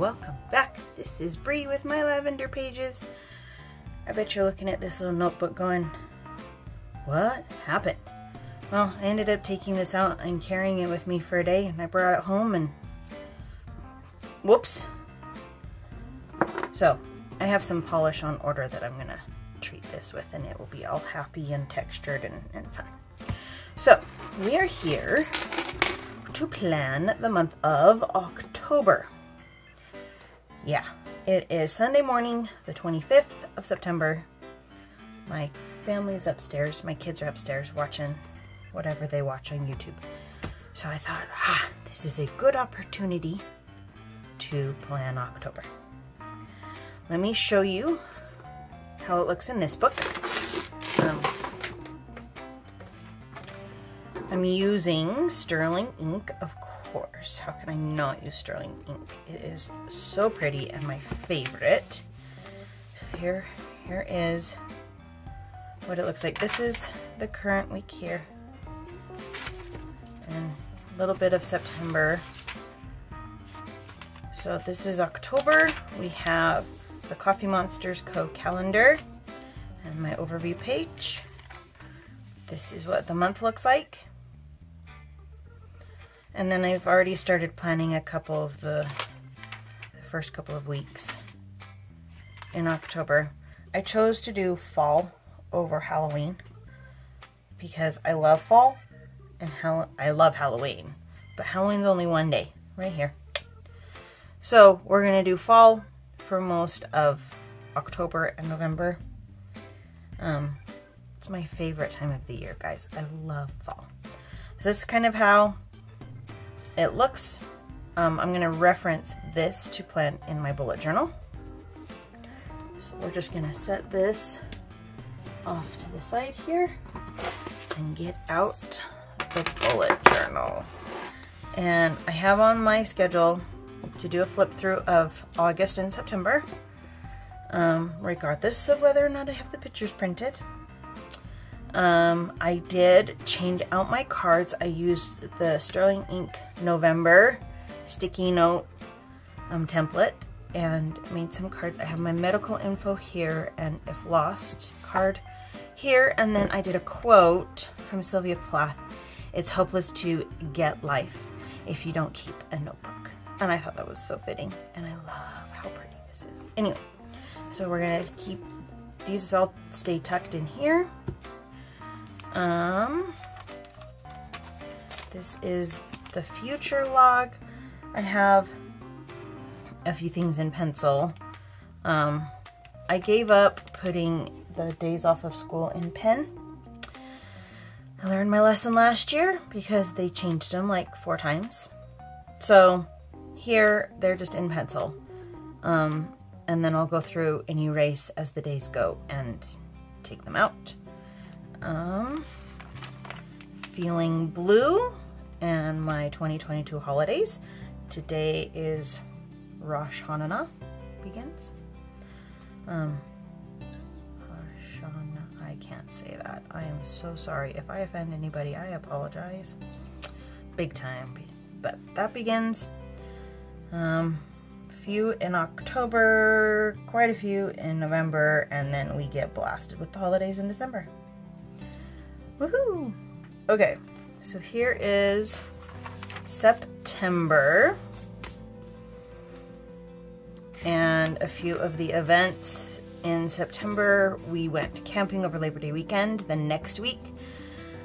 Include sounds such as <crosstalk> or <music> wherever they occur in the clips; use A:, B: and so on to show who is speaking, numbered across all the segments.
A: Welcome back. This is Bree with my lavender pages. I bet you're looking at this little notebook going, what happened? Well, I ended up taking this out and carrying it with me for a day and I brought it home and whoops. So I have some polish on order that I'm gonna treat this with and it will be all happy and textured and, and fun. So we are here to plan the month of October. Yeah, it is Sunday morning, the 25th of September. My family is upstairs. My kids are upstairs watching whatever they watch on YouTube. So I thought, ah, this is a good opportunity to plan October. Let me show you how it looks in this book. Um, I'm using sterling ink, of course. How can I not use sterling ink? It is so pretty and my favorite. So here, here is what it looks like. This is the current week here. And a little bit of September. So this is October. We have the Coffee Monsters Co. calendar and my overview page. This is what the month looks like. And then I've already started planning a couple of the, the first couple of weeks in October. I chose to do fall over Halloween because I love fall and I love Halloween. But Halloween's only one day, right here. So we're going to do fall for most of October and November. Um, it's my favorite time of the year, guys. I love fall. So this is kind of how it looks. Um, I'm going to reference this to plan in my bullet journal. So we're just going to set this off to the side here and get out the bullet journal. And I have on my schedule to do a flip through of August and September, um, regardless of whether or not I have the pictures printed. Um, I did change out my cards. I used the Sterling Ink November sticky note um, template and made some cards. I have my medical info here and if lost card here. And then I did a quote from Sylvia Plath. It's hopeless to get life if you don't keep a notebook. And I thought that was so fitting. And I love how pretty this is. Anyway, so we're gonna keep, these all stay tucked in here. Um, this is the future log. I have a few things in pencil. Um, I gave up putting the days off of school in pen. I learned my lesson last year because they changed them like four times. So here they're just in pencil. Um, and then I'll go through and erase as the days go and take them out. Um, feeling blue and my 2022 holidays. Today is Rosh Hashanah begins. Um, Hashanah, I can't say that. I am so sorry. If I offend anybody, I apologize. Big time. But that begins. Um, few in October, quite a few in November, and then we get blasted with the holidays in December. Woohoo! Okay, so here is September and a few of the events in September. We went camping over Labor Day weekend. The next week,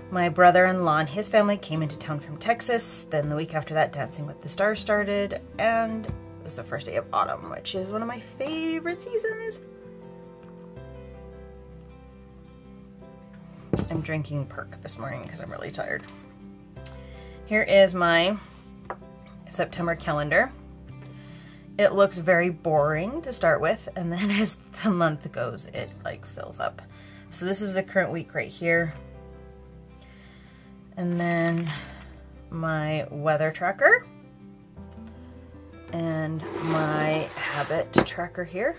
A: my brother-in-law and his family came into town from Texas. Then the week after that, Dancing with the Stars started, and it was the first day of autumn, which is one of my favorite seasons. I'm drinking perk this morning because I'm really tired. Here is my September calendar. It looks very boring to start with, and then <laughs> as the month goes, it like fills up. So this is the current week right here. And then my weather tracker and my habit tracker here.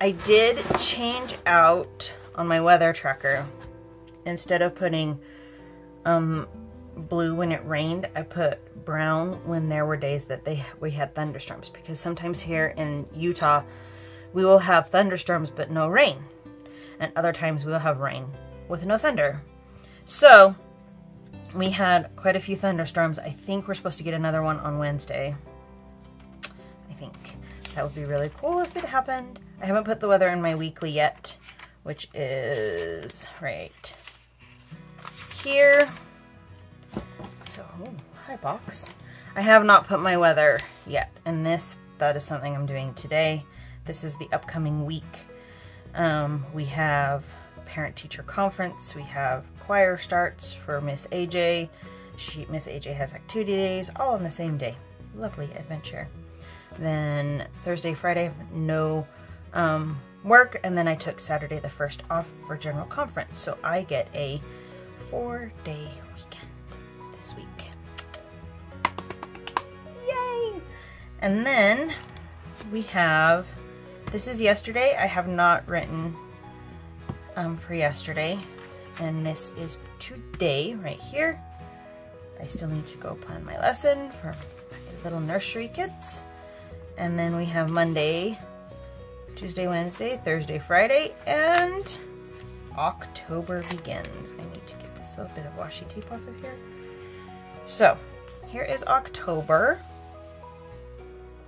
A: I did change out on my weather tracker instead of putting um, blue when it rained. I put brown when there were days that they we had thunderstorms because sometimes here in Utah we will have thunderstorms but no rain. And other times we will have rain with no thunder. So we had quite a few thunderstorms. I think we're supposed to get another one on Wednesday. I think that would be really cool if it happened. I haven't put the weather in my weekly yet, which is right here. So, oh, hi box. I have not put my weather yet, and this, that is something I'm doing today. This is the upcoming week. Um, we have parent-teacher conference. We have choir starts for Miss AJ. She, Miss AJ has activity days all on the same day. Lovely adventure. Then Thursday, Friday, no um, work, and then I took Saturday the 1st off for general conference. So I get a four-day weekend this week. Yay! And then we have, this is yesterday. I have not written um, for yesterday. And this is today, right here. I still need to go plan my lesson for my little nursery kids. And then we have Monday, Tuesday, Wednesday, Thursday, Friday, and October begins. I need to get this little bit of washi tape off of here. So, here is October.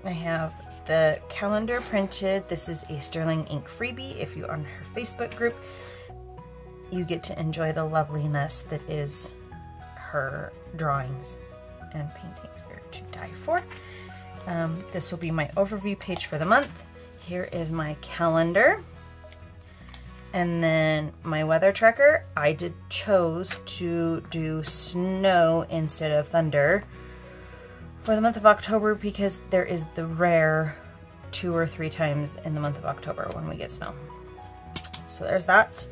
A: I have the calendar printed. This is a Sterling Ink freebie. If you are on her Facebook group, you get to enjoy the loveliness that is her drawings and paintings. They're to die for. Um, this will be my overview page for the month. Here is my calendar. And then my weather tracker, I did chose to do snow instead of thunder for the month of October because there is the rare two or three times in the month of October when we get snow. So there's that.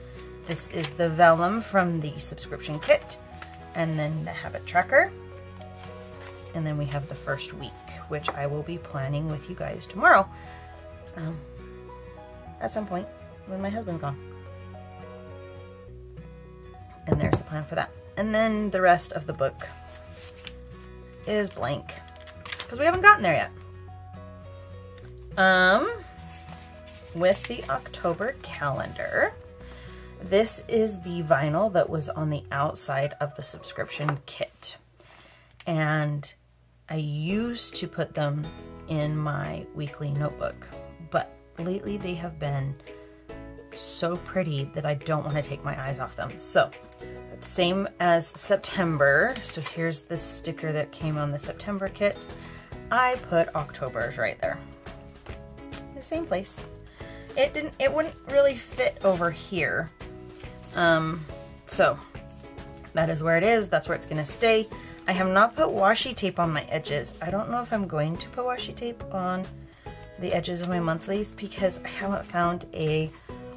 A: This is the vellum from the subscription kit and then the habit tracker. And then we have the first week, which I will be planning with you guys tomorrow um, at some point when my husband's gone. And there's the plan for that. And then the rest of the book is blank because we haven't gotten there yet. Um, with the October calendar, this is the vinyl that was on the outside of the subscription kit. And I used to put them in my weekly notebook, lately they have been so pretty that I don't want to take my eyes off them. So, same as September. So here's the sticker that came on the September kit. I put October's right there. The same place. It didn't, it wouldn't really fit over here. Um, so that is where it is. That's where it's gonna stay. I have not put washi tape on my edges. I don't know if I'm going to put washi tape on the edges of my monthlies because I haven't found a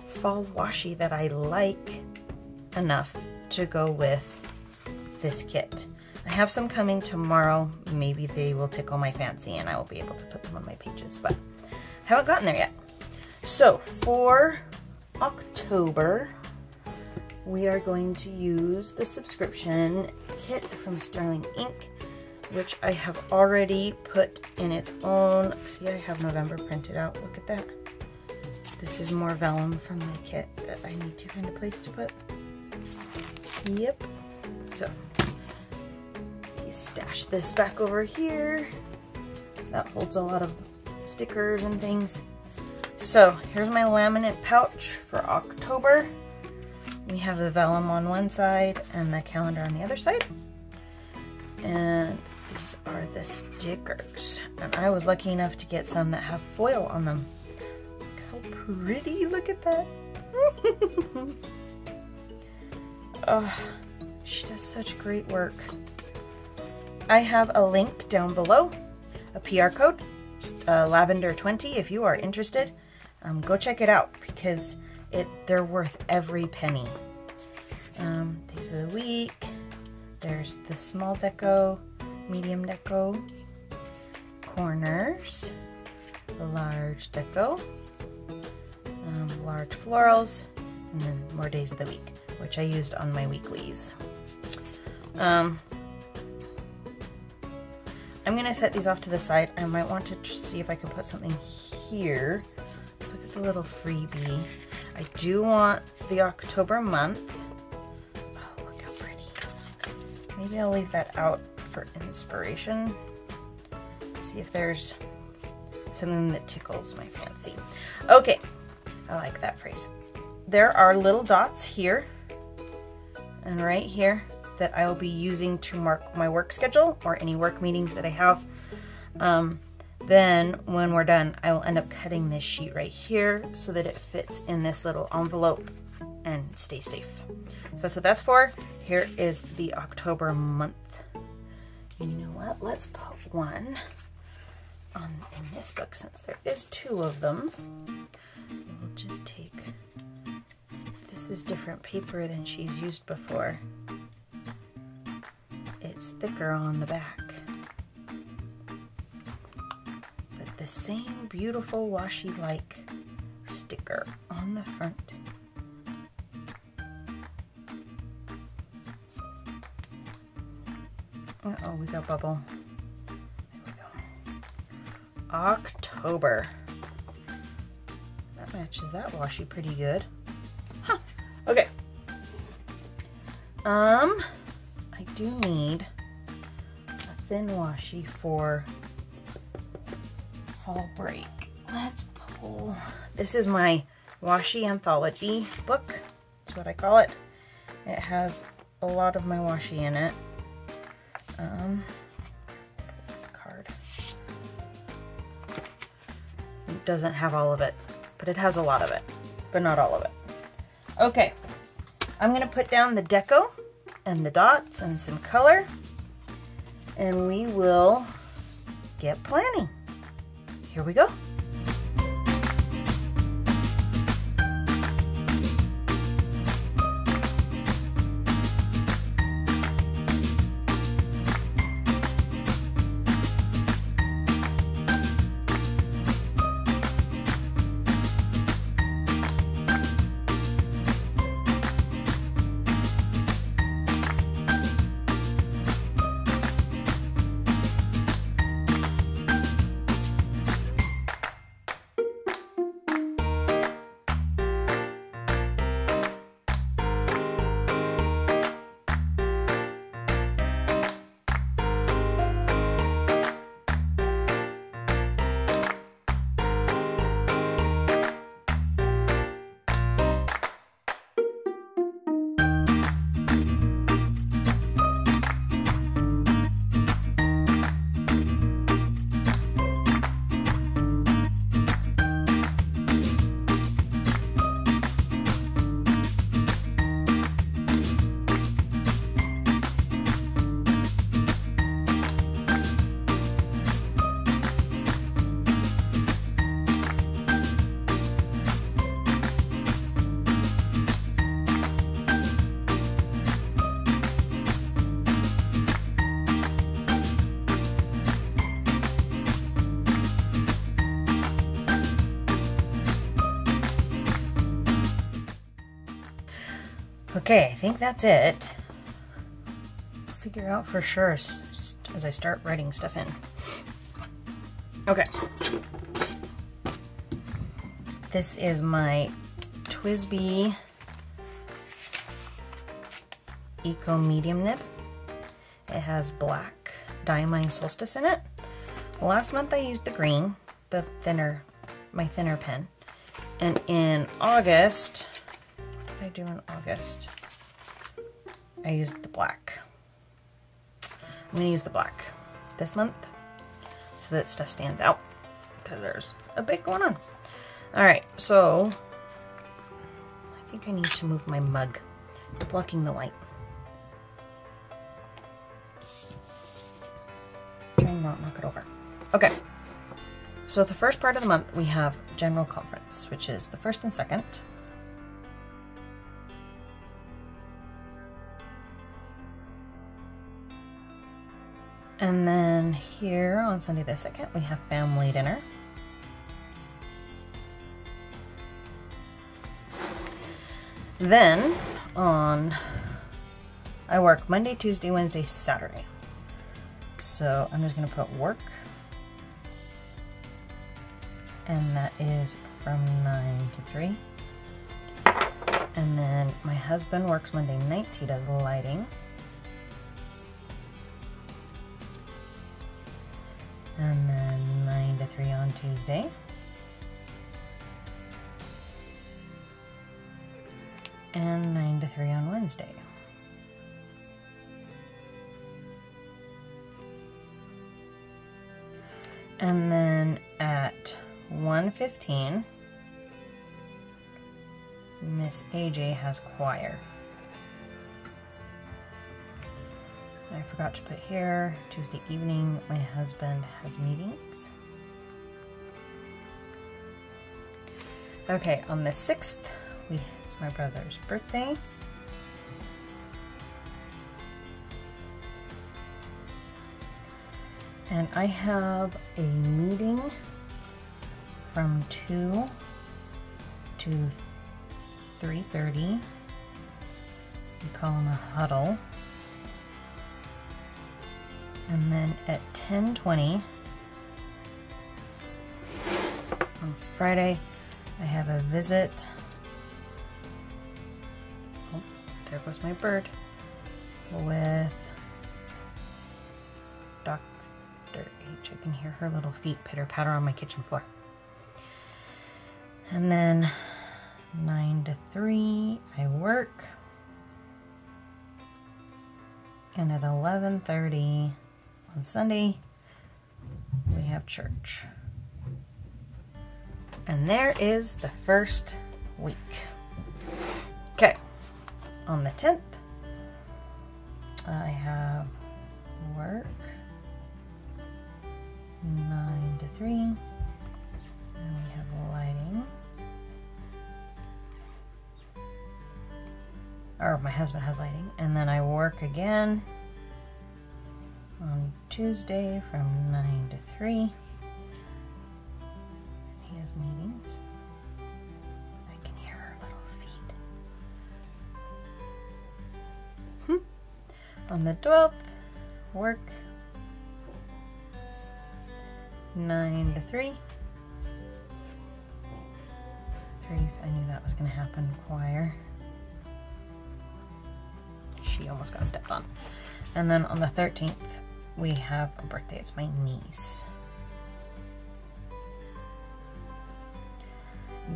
A: fall washi that I like enough to go with this kit. I have some coming tomorrow. Maybe they will tickle my fancy and I will be able to put them on my pages, but I haven't gotten there yet. So for October, we are going to use the subscription kit from Sterling Ink, which I have already put in its own, see I have November printed out, look at that. This is more vellum from the kit that I need to find a place to put. Yep. So, you stash this back over here. That holds a lot of stickers and things. So, here's my laminate pouch for October. We have the vellum on one side and the calendar on the other side. And these are the stickers. And I was lucky enough to get some that have foil on them. Look how pretty, look at that. <laughs> oh, she does such great work. I have a link down below, a PR code, uh, Lavender20 if you are interested. Um, go check it out because it they're worth every penny. Um, days of the week. There's the small deco, medium deco, corners, large deco, um, large florals, and then more days of the week, which I used on my weeklies. Um, I'm gonna set these off to the side. I might want to see if I can put something here. Let's look at the little freebie. I do want the October month. Oh, look how pretty. Maybe I'll leave that out for inspiration. See if there's something that tickles my fancy. Okay, I like that phrase. There are little dots here and right here that I will be using to mark my work schedule or any work meetings that I have. Um, then when we're done, I will end up cutting this sheet right here so that it fits in this little envelope and stay safe. So that's what that's for. Here is the October month. You know what? Let's put one on in this book since there is two of them. We'll just take, this is different paper than she's used before. It's thicker on the back. But the same beautiful washi-like sticker on the front. Oh, we got bubble. There we go. October. That matches that washi pretty good. Huh. Okay. Um, I do need a thin washi for fall break. Let's pull. This is my washi anthology book. That's what I call it. It has a lot of my washi in it. Um, this card. It doesn't have all of it, but it has a lot of it, but not all of it. Okay, I'm gonna put down the deco and the dots and some color, and we will get planning. Here we go. Okay, I think that's it. Figure out for sure as I start writing stuff in. Okay. This is my TWSBI Eco Medium Nib. It has black Diamine Solstice in it. Last month I used the green, the thinner, my thinner pen. And in August, I do in August? I used the black. I'm gonna use the black this month so that stuff stands out because there's a bit going on. All right, so I think I need to move my mug. Blocking the light. Try and not knock it over. Okay. So the first part of the month, we have general conference, which is the first and second. And then here on Sunday the 2nd, we have family dinner. Then on, I work Monday, Tuesday, Wednesday, Saturday. So I'm just to put work. And that is from 9 to 3. And then my husband works Monday nights. He does lighting. And then 9 to 3 on Tuesday. And 9 to 3 on Wednesday. And then at 1.15, Miss AJ has choir. Forgot to put here, Tuesday evening, my husband has meetings. Okay, on the 6th, we, it's my brother's birthday. And I have a meeting from 2 to 3.30. We call them a huddle. And then at 10.20 on Friday, I have a visit. Oh, there goes my bird. With Dr. H. I can hear her little feet pitter patter on my kitchen floor. And then 9 to 3, I work. And at 11.30 on Sunday, we have church. And there is the first week. Okay, on the 10th, I have work 9 to 3, and we have lighting. Or my husband has lighting, and then I work again on Tuesday from 9 to 3. He has meetings. I can hear her little feet. Hmm. On the 12th, work 9 to 3. 3, I knew that was going to happen. Choir. She almost got stepped on. And then on the 13th, we have a birthday. It's my niece.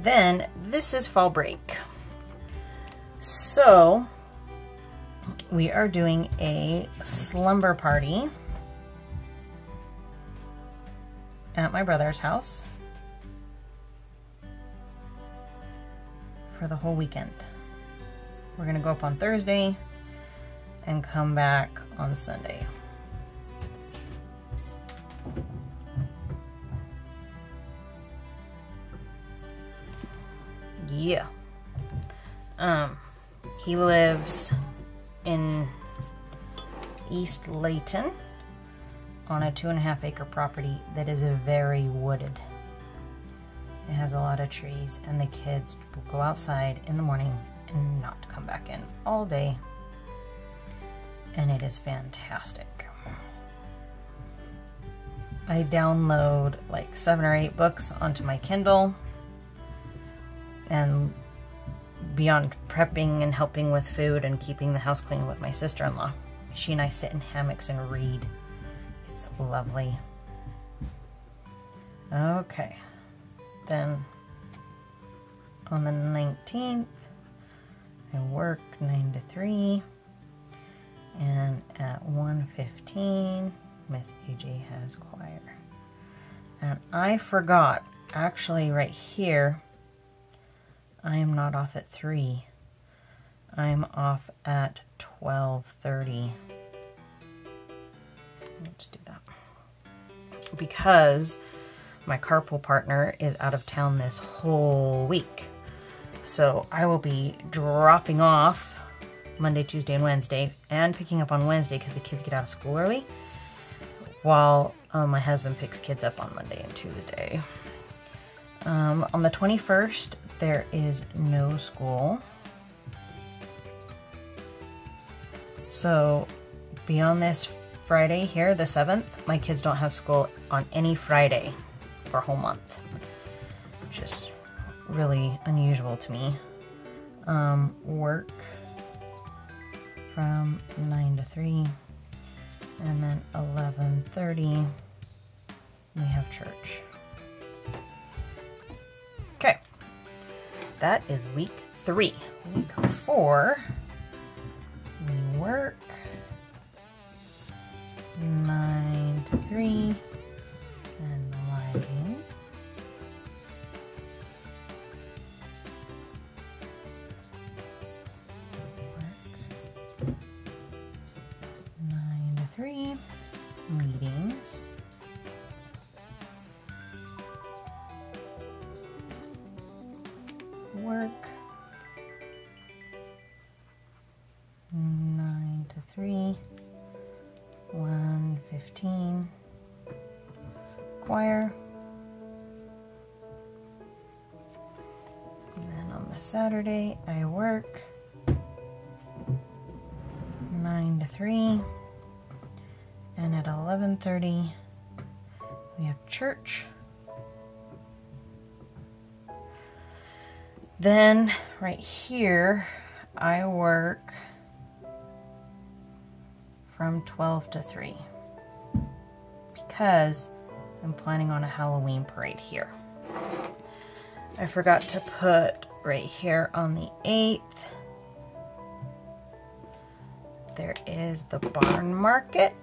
A: Then this is fall break. So we are doing a slumber party at my brother's house for the whole weekend. We're gonna go up on Thursday and come back on Sunday. Yeah. Um, he lives in East Layton on a two and a half acre property that is very wooded. It has a lot of trees and the kids will go outside in the morning and not come back in all day. And it is fantastic. I download like seven or eight books onto my Kindle and beyond prepping and helping with food and keeping the house clean with my sister-in-law, she and I sit in hammocks and read. It's lovely. Okay, then on the 19th, I work 9 to 3, and at 1.15, Miss AJ has choir. And I forgot, actually right here, I am not off at 3. I'm off at 12.30. Let's do that. Because my carpool partner is out of town this whole week. So I will be dropping off Monday, Tuesday, and Wednesday, and picking up on Wednesday because the kids get out of school early, while uh, my husband picks kids up on Monday and Tuesday. Um, on the 21st, there is no school. So beyond this Friday here, the 7th, my kids don't have school on any Friday for a whole month. Which is really unusual to me. Um, work from 9 to 3 and then 11.30 we have church. That is week three. Week four, we work nine to three Work nine to three, one fifteen. Choir. And then on the Saturday, I work nine to three, and at eleven thirty, we have church. Then right here, I work from 12 to 3 because I'm planning on a Halloween parade here. I forgot to put right here on the 8th. There is the barn market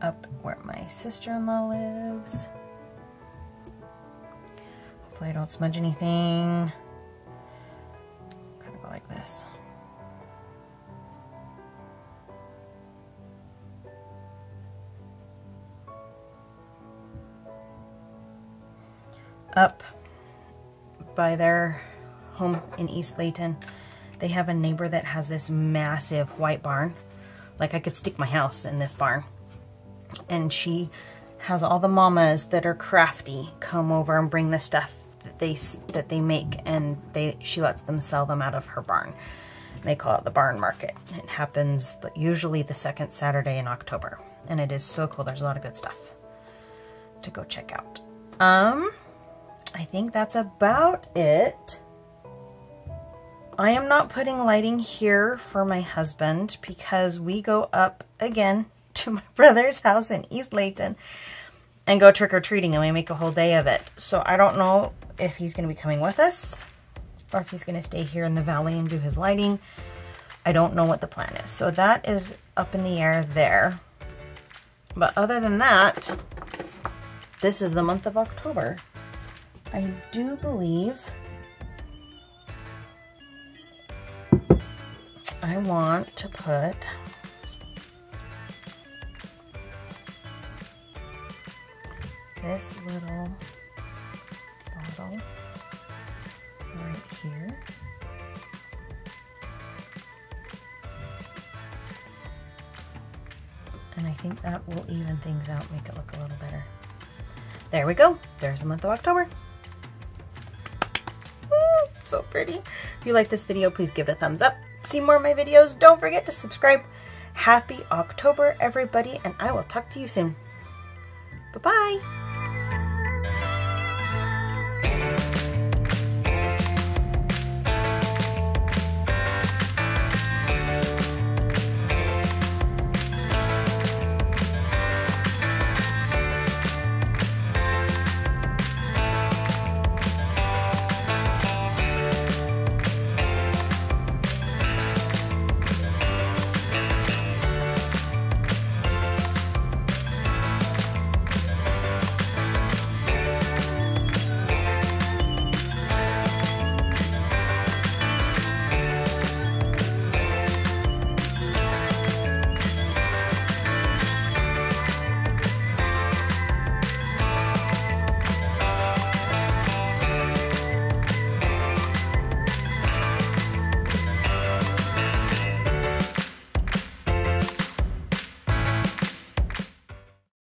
A: up where my sister-in-law lives. Hopefully I don't smudge anything. Like this. up by their home in East Layton, they have a neighbor that has this massive white barn. Like I could stick my house in this barn. And she has all the mamas that are crafty come over and bring the stuff they that they make and they she lets them sell them out of her barn. They call it the barn market. It happens usually the second Saturday in October. And it is so cool. There's a lot of good stuff to go check out. Um, I think that's about it. I am not putting lighting here for my husband because we go up again <laughs> to my brother's house in East Layton and go trick-or-treating and we make a whole day of it. So I don't know if he's going to be coming with us or if he's going to stay here in the valley and do his lighting. I don't know what the plan is. So that is up in the air there. But other than that, this is the month of October. I do believe I want to put this little bottle right here. And I think that will even things out, make it look a little better. There we go. There's the month of October so pretty. If you like this video, please give it a thumbs up. See more of my videos, don't forget to subscribe. Happy October, everybody, and I will talk to you soon. Bye-bye.